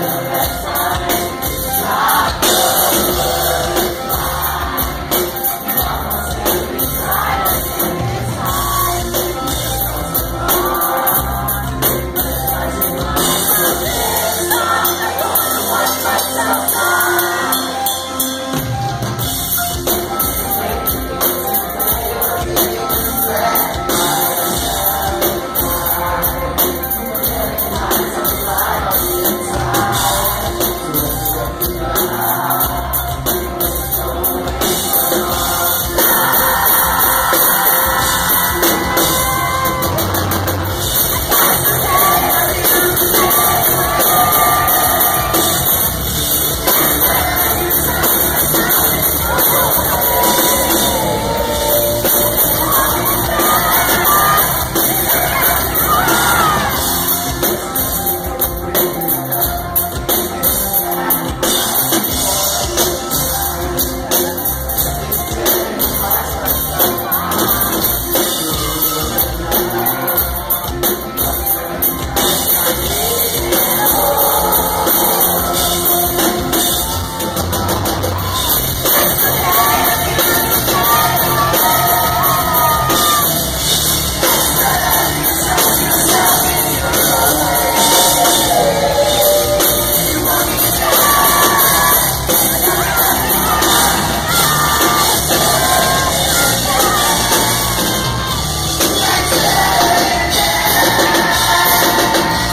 Amen. Música